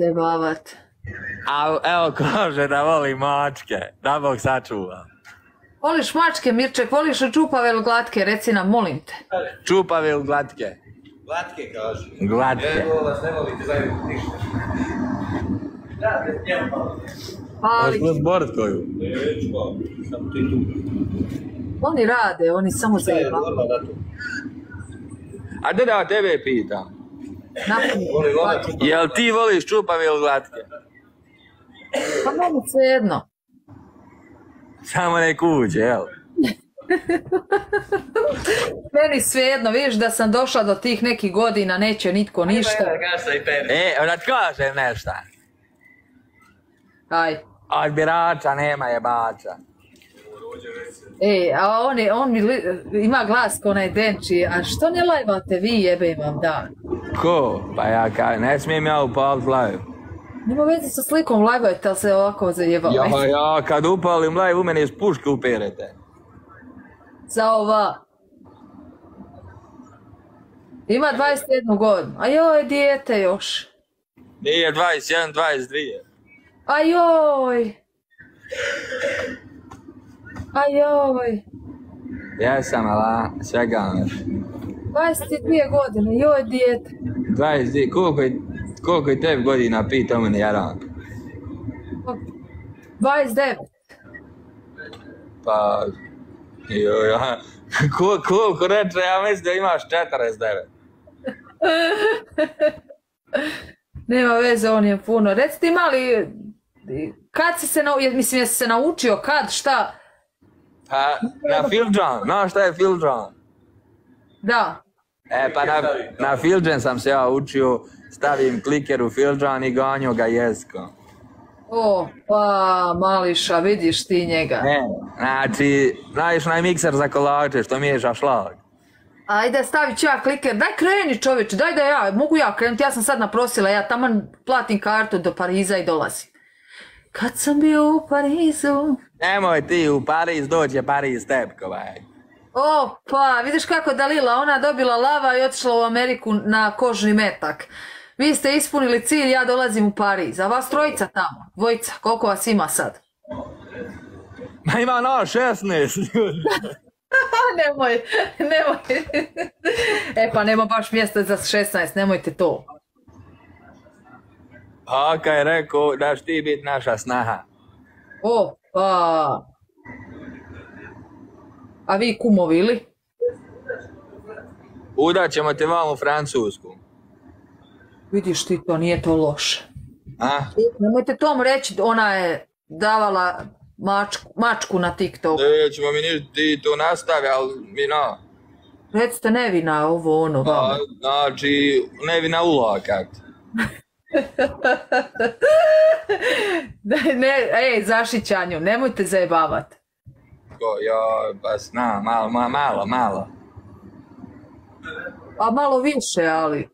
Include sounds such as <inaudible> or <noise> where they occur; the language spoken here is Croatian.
zajebavat. A evo kaže da voli mačke, da Bog sačuva. Voliš mačke, Mirček, voliš li čupave ili glatke? Reci nam, molim te. Čupave ili glatke? Glatke kaže. Glatke. Evo vas ne volite zajedno ništa. Da, njemu malo. Ali Možeš koju? Neću malo, samo ti tu. oni rade, oni samo tu? A da da tebe pitam. Napuni. Jel ti voliš čupave ili glatke? Pa meni svejedno. Samo nek uđe, jel? <laughs> Meni svejedno, vidiš da sam došla do tih nekih godina, neće nitko ništa. E, da ti kažem nešto. Aj. Od birača nema jebača. E, a on, je, on mi li- ima glas ko onaj Denči, a što ne lajvate vi jebe vam dan? Ko? Pa ja kaj, ne smijem ja upalit live. Nema veze sa slikom lajvajte, ali se ovako zajebali. Ja, ja, kad upalim live, u mene iz puške uperete. Za ova. Ima 21 godinu. A joj, dijete još. Nije 21, 22. A joj. A joj. Ja sam, ala, svega nešto. 22 godine, joj dijete. 22, koliko je, koliko je tebi godina pita mene jaran? 29. Pa, jo, ja, <laughs> ko, koliko reče, ja mislim da imaš 49. <laughs> Nema veze, on je puno. Reci ti mali, kad si se, nau... mislim, jesi se naučio, kad, šta? Pa, na Filđan, znaš šta je Filđan? Da. E, pa na, na Filđan sam se ja učio, stavim kliker u Filđan i ganjo ga jesko. O, pa, mališa, vidiš ti njega. Ne, znači, znaš onaj mikser za kolače što miješa šlag. Ajde, stavit ću ja kliker. Daj kreni čovječe, daj da ja, mogu ja krenuti, ja sam sad naprosila, ja taman platim kartu do Pariza i dolazim. Kad sam bio u Parizu... Nemoj ti u Pariz dođe Pariz tepkovaj. O, pa, vidiš kako Dalila, ona dobila lava i otišla u Ameriku na kožni metak. Vi ste ispunili cilj, ja dolazim u Pariz. A vas trojica tamo, dvojica, koliko vas ima sad? Ma ima no 16 ljudi. <laughs> nemoj, nemoj. e pa nema baš mjesta za 16, nemojte to. Je rekao da ti biti naša snaha. O, pa... A vi kumovi ili? Udat ćemo te vam u Francusku. Vidiš ti to, nije to loše. A? Nemojte tom reći, ona je davala mačku, mačku na TikTok. Nećemo mi ništa, ti tu nastavi, ali mi na. Recite nevina ovo ono. Pa, znači, nevina ulakat. <laughs> <laughs> ne, ej, zašićanju, nemojte zajebavat. Ko, ja, pa zna, malo, ma- malo, malo. A malo više, ali.